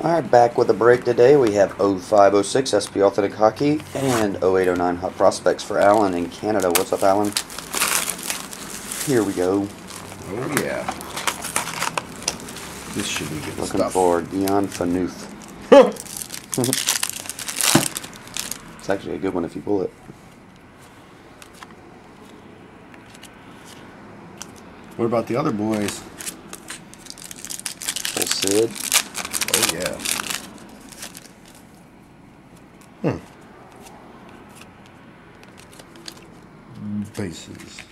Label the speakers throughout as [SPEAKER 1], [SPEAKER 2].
[SPEAKER 1] Alright, back with a break today. We have 0506 SP Authentic Hockey and 0809 Hot Prospects for Allen in Canada. What's up, Allen? Here we go.
[SPEAKER 2] Oh yeah. This should be good
[SPEAKER 1] Looking
[SPEAKER 2] stuff.
[SPEAKER 1] for Dion Phaneuf. It's actually a good one if you pull it.
[SPEAKER 2] what about the other boys?
[SPEAKER 1] Full Sid.
[SPEAKER 2] Oh yeah. Hmm. Bases.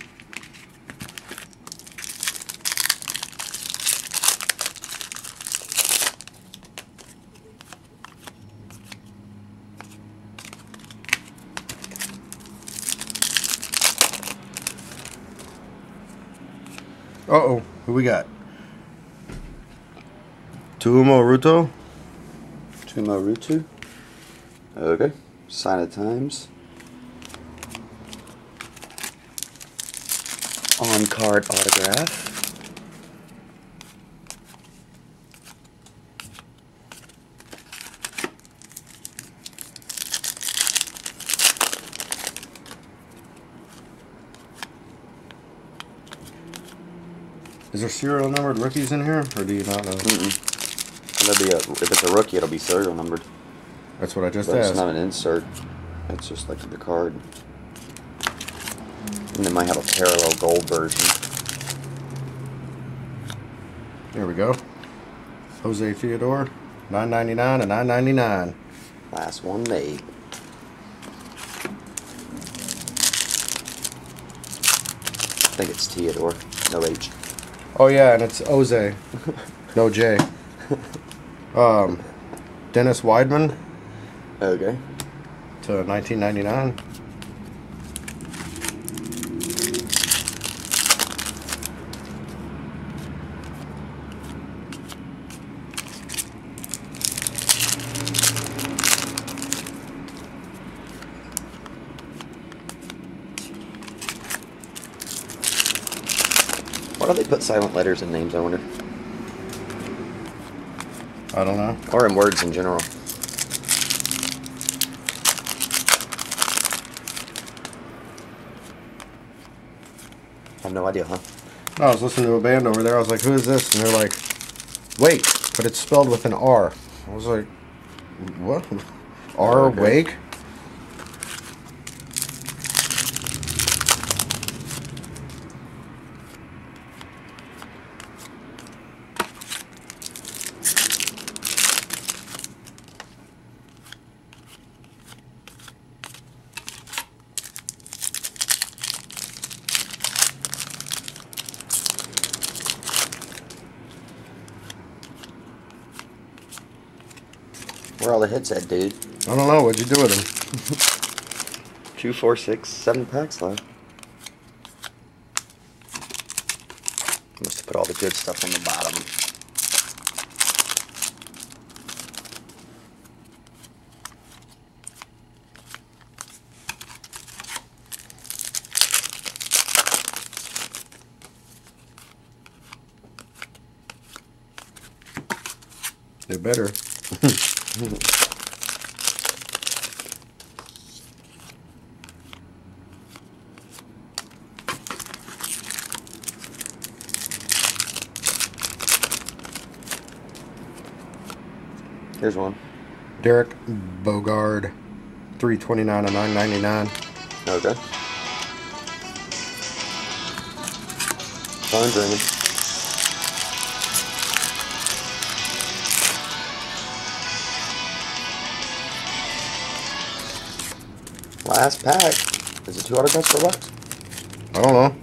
[SPEAKER 2] Uh oh, who we got? Tuomo Ruutu?
[SPEAKER 1] Tumo Rutu. Okay. Sign of Times. On card autograph.
[SPEAKER 2] Is there serial numbered rookies in here, or do you not know?
[SPEAKER 1] Mm-mm. That'll be a, if it's a rookie, it'll be serial numbered.
[SPEAKER 2] That's what I just
[SPEAKER 1] But
[SPEAKER 2] asked.
[SPEAKER 1] it's not an insert. It's just like the card. And they might have a parallel gold version.
[SPEAKER 2] There we go. Jose Theodore, nine ninety nine and nine ninety nine.
[SPEAKER 1] Last one made. I think it's Theodore. No H.
[SPEAKER 2] Oh yeah, and it's Jose, no J. Um, Dennis Wideman
[SPEAKER 1] Okay.
[SPEAKER 2] to nineteen ninety nine.
[SPEAKER 1] Why do they put silent letters in names, I wonder?
[SPEAKER 2] I don't know.
[SPEAKER 1] Or in words in general. I have no idea, huh?
[SPEAKER 2] I was listening to a band over there. I was like, "Who is this?" And they're like, "Wake," but it's spelled with an R. I was like, "What? R oh,
[SPEAKER 1] Okay.
[SPEAKER 2] Wake?"
[SPEAKER 1] Where all the hits at, dude?
[SPEAKER 2] I don't know. What'd you do with them?
[SPEAKER 1] Two, four, six, seven packs left. Must have put all the good stuff on the bottom.
[SPEAKER 2] They're better.
[SPEAKER 1] Here's one.
[SPEAKER 2] Derek Boogaard, three twenty nine and nine ninety nine.
[SPEAKER 1] Okay. Fine dreaming. Last pack. Is it two autographs per box?
[SPEAKER 2] I don't know.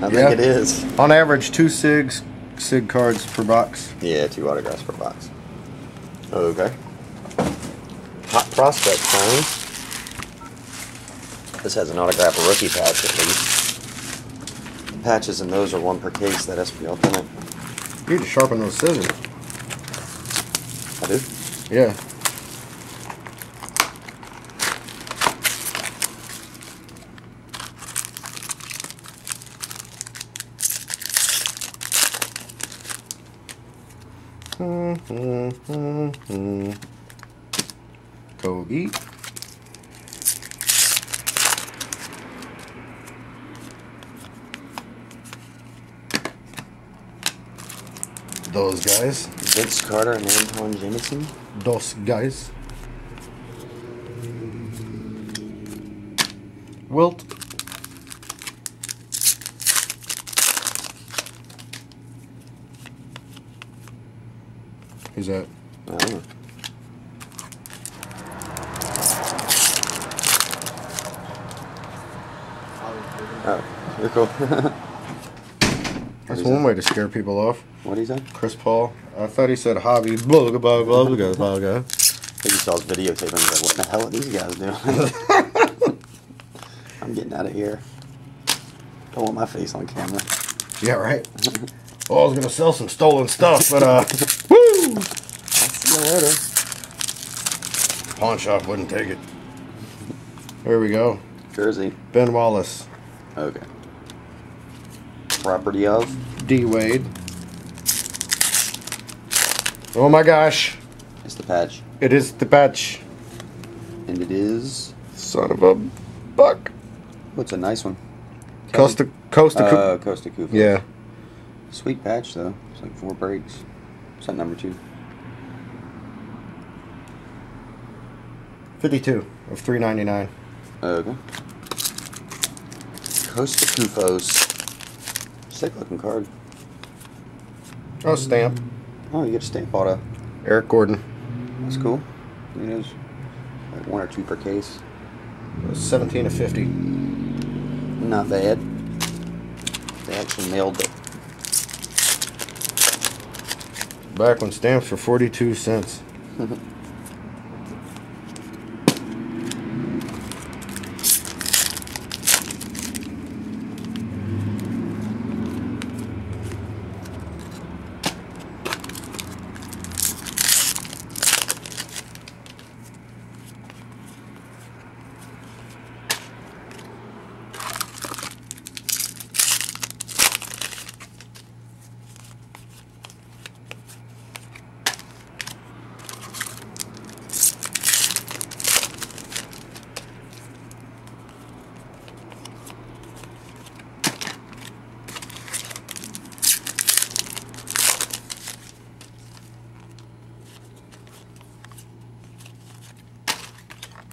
[SPEAKER 1] I
[SPEAKER 2] Yeah.
[SPEAKER 1] think it is.
[SPEAKER 2] On average, two SIGs, SIG cards per box.
[SPEAKER 1] Yeah, two autographs per box. Okay. Hot prospect time. This has an autograph rookie patch at least. The patches and those are one per case, that SP Authentic.
[SPEAKER 2] You need to sharpen those scissors.
[SPEAKER 1] I do.
[SPEAKER 2] Yeah. Mm-hmm. Kobe. Those guys.
[SPEAKER 1] Vince Carter and Antawn Jamison.
[SPEAKER 2] Those guys. Wilt. Who's that?
[SPEAKER 1] I don't know. Oh, you're cool.
[SPEAKER 2] That's one way to scare people off.
[SPEAKER 1] what did he say?
[SPEAKER 2] Chris Paul. I thought he said hobby. Blah, blah, blah, blah, blah, blah, blah.
[SPEAKER 1] I think he saw his videotape and was like, what the hell are these guys doing? I'm getting out of here. Don't want my face on camera.
[SPEAKER 2] Yeah, right. Oh, I was gonna sell some stolen stuff, but uh,
[SPEAKER 1] see later.
[SPEAKER 2] Pawn shop wouldn't take it. There we go.
[SPEAKER 1] Jersey.
[SPEAKER 2] Ben Wallace,
[SPEAKER 1] Okay. Property of?
[SPEAKER 2] D Wade. Oh my gosh,
[SPEAKER 1] It's the patch.
[SPEAKER 2] it is the patch.
[SPEAKER 1] And it is.
[SPEAKER 2] Son of a buck.
[SPEAKER 1] Oh, it's a nice one.
[SPEAKER 2] Costa Costa.
[SPEAKER 1] Uh, Costa Cufa.
[SPEAKER 2] yeah,
[SPEAKER 1] Sweet patch, though. It's like four breaks. It's at number two.
[SPEAKER 2] Fifty-two of three ninety-nine.
[SPEAKER 1] Okay. Kosta Koufos. Sick looking card.
[SPEAKER 2] Oh, stamp.
[SPEAKER 1] Oh, you get a stamp auto.
[SPEAKER 2] Eric Gordon,
[SPEAKER 1] That's cool. It is like one or two per case.
[SPEAKER 2] seventeen of fifty.
[SPEAKER 1] Not bad. They actually nailed it.
[SPEAKER 2] Back when stamps were forty-two cents.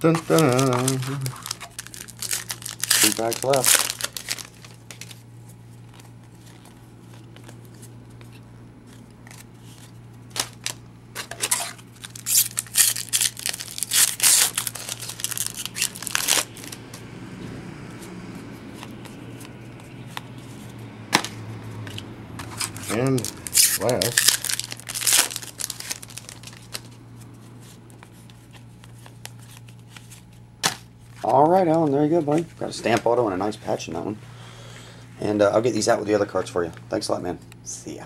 [SPEAKER 2] Dun, dun.
[SPEAKER 1] Two packs left.
[SPEAKER 2] And last.
[SPEAKER 1] All right, Allen. There you go, buddy. Got a stamp auto and a nice patch in that one. And uh, I'll get these out with the other cards for you. Thanks a lot, man. See ya.